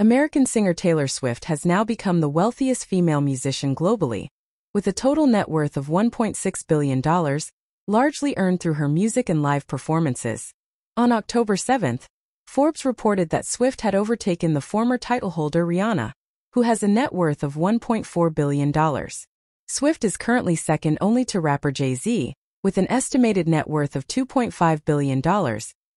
American singer Taylor Swift has now become the wealthiest female musician globally, with a total net worth of $1.6 billion, largely earned through her music and live performances. On October 7th, Forbes reported that Swift had overtaken the former title holder Rihanna, who has a net worth of $1.4 billion. Swift is currently second only to rapper Jay-Z, with an estimated net worth of $2.5 billion,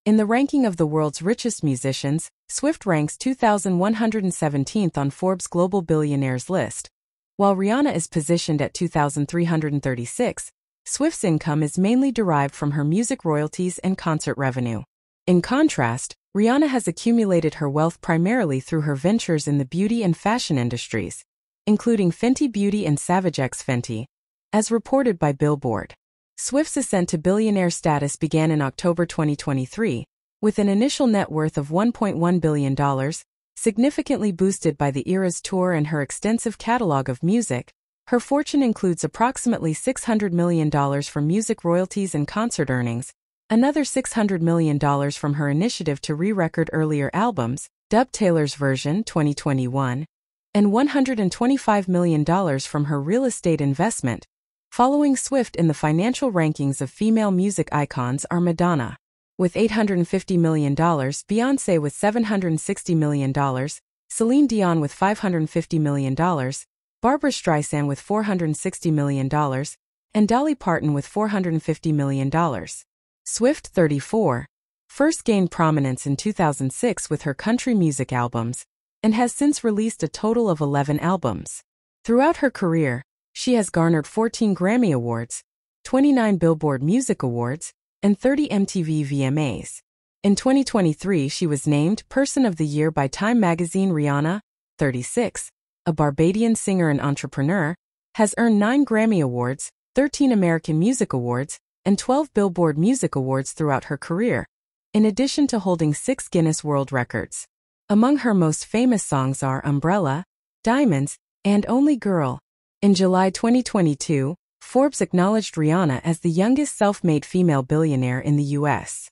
in the ranking of the world's richest musicians, Swift ranks 2,117th on Forbes' Global Billionaires list. While Rihanna is positioned at 2,336, Swift's income is mainly derived from her music royalties and concert revenue. In contrast, Rihanna has accumulated her wealth primarily through her ventures in the beauty and fashion industries, including Fenty Beauty and Savage X Fenty, as reported by Billboard. Swift's ascent to billionaire status began in October 2023, with an initial net worth of $1.1 billion, significantly boosted by the Eras tour and her extensive catalog of music. Her fortune includes approximately $600 million from music royalties and concert earnings, another $600 million from her initiative to re-record earlier albums, Dub Taylor's version 2021, and $125 million from her real estate investment, Following Swift in the financial rankings of female music icons are Madonna, with $850 million, Beyonce with $760 million, Celine Dion with $550 million, Barbra Streisand with $460 million, and Dolly Parton with $450 million. Swift 34 first gained prominence in 2006 with her country music albums, and has since released a total of 11 albums. Throughout her career, she has garnered 14 Grammy Awards, 29 Billboard Music Awards, and 30 MTV VMAs. In 2023, she was named Person of the Year by Time magazine. Rihanna, 36, a Barbadian singer and entrepreneur, has earned 9 Grammy Awards, 13 American Music Awards, and 12 Billboard Music Awards throughout her career, in addition to holding 6 Guinness World Records. Among her most famous songs are Umbrella, Diamonds, and Only Girl. In July 2022, Forbes acknowledged Rihanna as the youngest self-made female billionaire in the U.S.